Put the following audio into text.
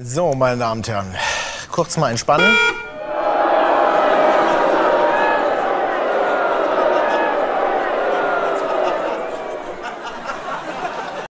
So, meine Damen und Herren, kurz mal entspannen.